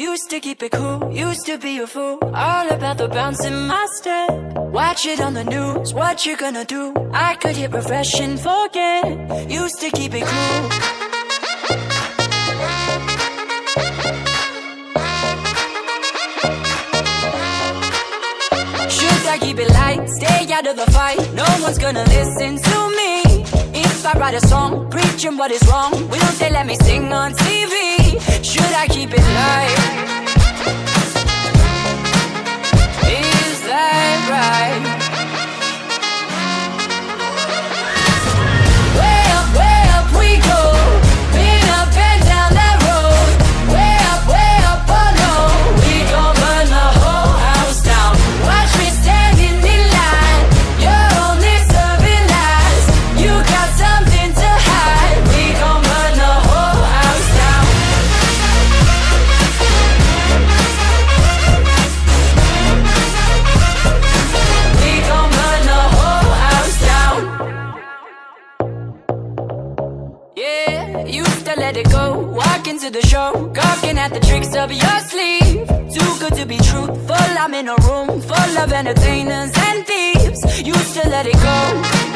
Used to keep it cool, used to be a fool All about the bounce in my step Watch it on the news, what you gonna do? I could hit refresh and forget Used to keep it cool Should I keep it light, stay out of the fight? No one's gonna listen to me If I write a song, preaching what is wrong Will they let me sing on TV? Should I keep it light? Let it go. Walk into the show, gawking at the tricks up your sleeve. Too good to be truthful. I'm in a room full of entertainers and thieves. Used to let it go.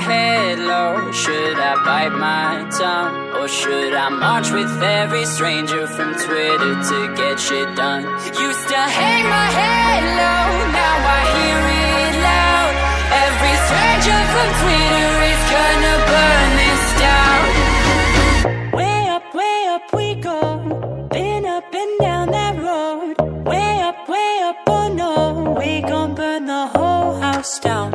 head low? Should I bite my tongue? Or should I march with every stranger from Twitter to get shit done? Used to hang my head low, now I hear it loud. Every stranger from Twitter is gonna burn this down. Way up, way up we go. Been up and down that road. Way up, way up, oh no. We gon' burn the whole house down.